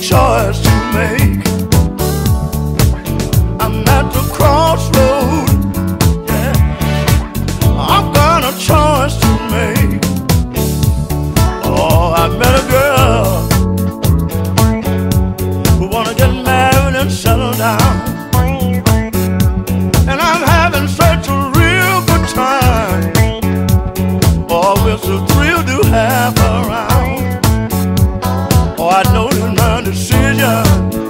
choice to make. love.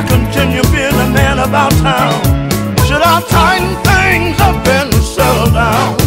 I continue being the man about town? Should I tighten things up and settle down?